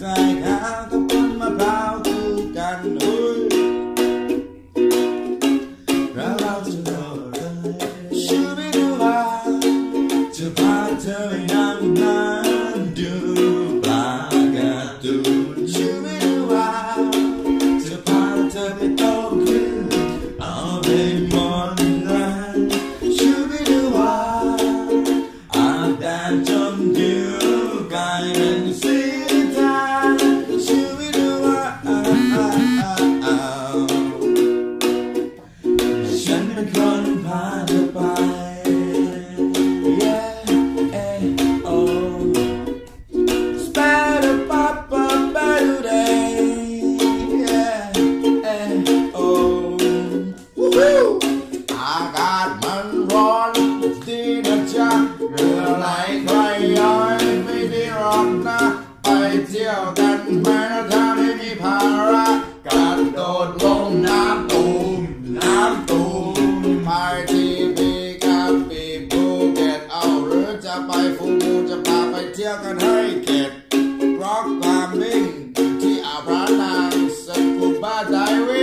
like การโดดลงน้ำตูมน้ำตูมไม่ทีบีกันปีภูเก็ตเอาหรือจะไปฟูมูจะพาไปเที่ยวกันให้เก็บร็อกคลามิ่งที่อาพระนางสกูบ้าได้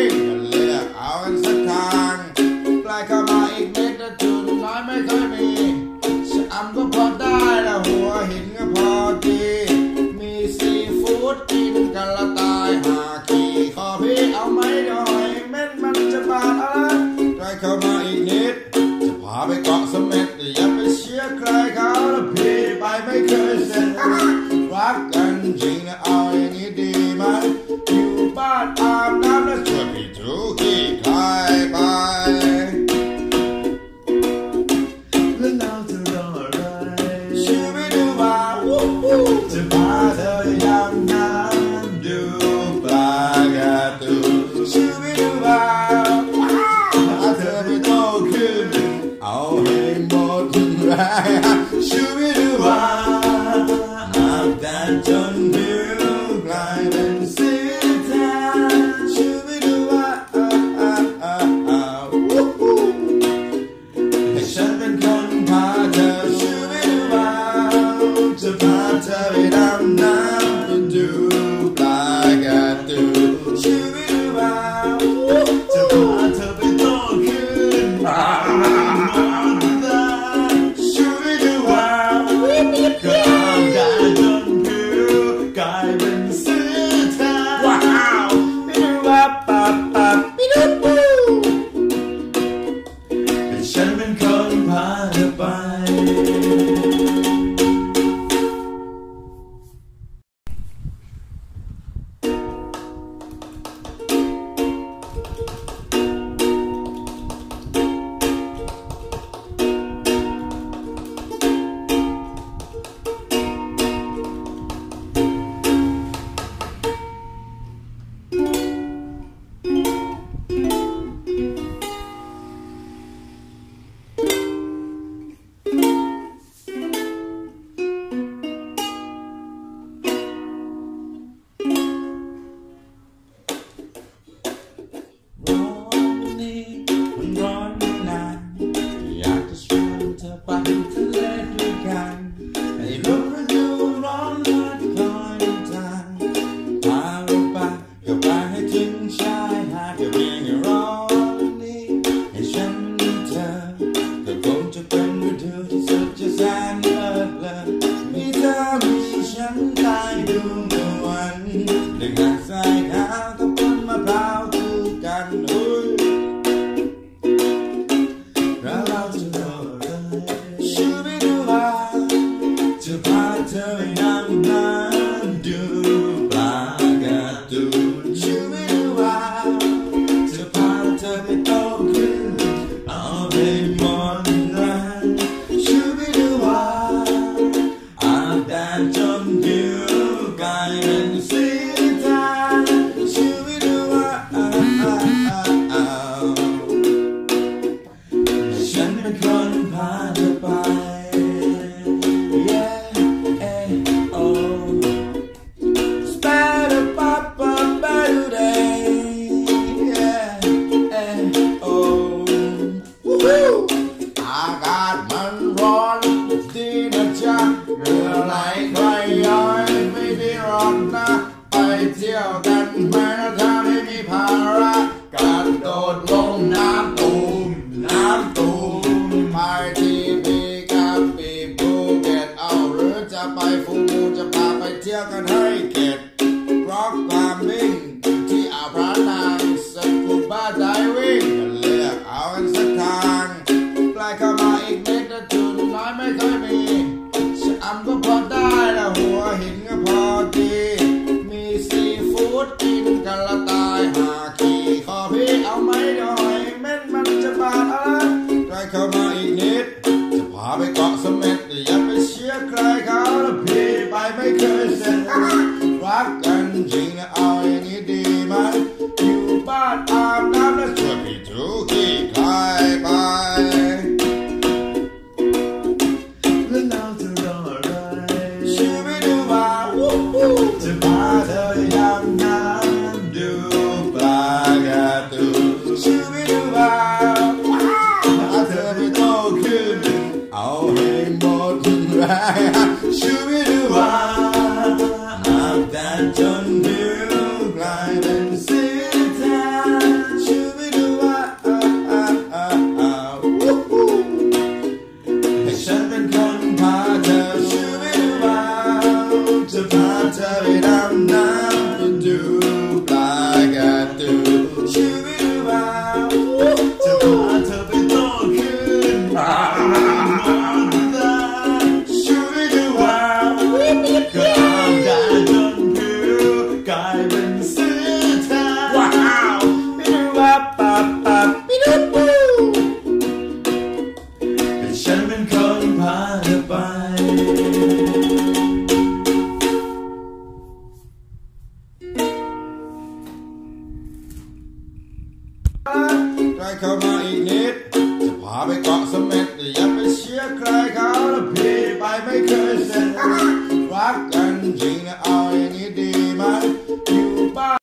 เข้ามาอีกนิด จะพาไปเกาะสมเด็จแต่ยัาไปเชื่อใครเขาพี่ไปไม่เคยเสร็จรักกันจริงนะเอา ฉันเป็นคนพาเธอไป Bye. เรือไหลใครย้อยไม่ได้รอกนะ ไปเที่ยวกันไหมนะถ้าไม่มีภาระการโดดลงน้ำตูมน้ำตูมพไปที่ปีกาปีภูเก็ตเอาหรือจะไปฟูมูจะพาไปเที่ยวกันให้เก็ตเพราะความนิ่ง ละตายหาขี่ขอพี่เอาไหมหน่อยเม่นมันจะบาดอะไรใกล้เข้ามาอีกนิด จะพาไปเกาะเสม็ดอย่าไปเชียร์ใครเขาแล้วพี่ไปไม่เคยเสร็จรักกันจริงนะเอา อาบแดดจนผิวกลายเป็นสีแทนชีวิตดูม กลายเป็นสีแทนว้าวไม่ดูว่าปับปับไม่ดูปูให้ฉันเป็นคนพาเธอไปใกล้เข้ามาอีกนิด จะพาไปเกาะเสม็ดอย่าไปเชียร์ใครเขาแล้วพี่ไปไม่เคยเสร็จรักกันจริงนะอ๋อ redeemer. You buy.